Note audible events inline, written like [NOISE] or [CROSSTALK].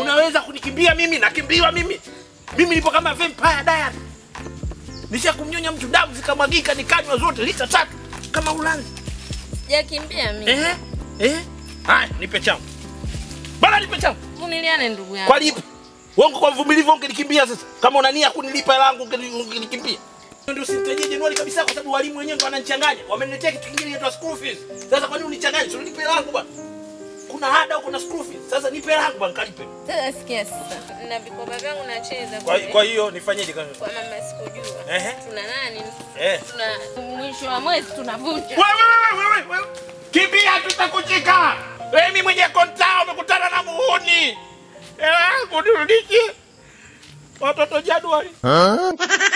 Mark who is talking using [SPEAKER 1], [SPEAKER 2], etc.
[SPEAKER 1] Unaweza kunikimbia mimi? Nakimbiwa mimi? Mimi nipo kama vampire. Nisha kumnyonya mtu damu zikamwagika nikanywa zote lita tatu kama ulanzi.
[SPEAKER 2] Sijakimbia mimi.
[SPEAKER 1] Eh? Eh? Haya, nipe changu. Bana nipe changu.
[SPEAKER 2] Vumiliane ndugu yangu.
[SPEAKER 1] Kwa lipi? Wongo kwa mvumilivu ungenikimbia sasa. Kama una nia kunilipa hela yangu ungeni- ungenikimbia. Ndio usinitajie Januari kabisa kwa sababu walimu wenyewe ndio wananichanganya. Wameniletea kitu kingine inaitwa school fees. Sasa kwa nini unichanganye? Sio nipe hela yangu bwana. Kuna ada au kuna school fees. Sasa nipe hela yangu bwana kalipe.
[SPEAKER 2] Sasa sikia sasa. Na vikoba vyangu nacheza.
[SPEAKER 1] Kwa
[SPEAKER 2] hiyo.
[SPEAKER 1] kwa hiyo nifanyeje kama?
[SPEAKER 2] kwa mama sikujua.
[SPEAKER 1] Ehe.
[SPEAKER 2] Tuna nani?
[SPEAKER 1] Eh.
[SPEAKER 2] Tuna mwisho wa mwezi tunavunja.
[SPEAKER 1] Wewe wewe wewe wewe. Kimbia tutakuchika. Muhuni. Hela yangu nirudishe. Watoto Januari. [LAUGHS]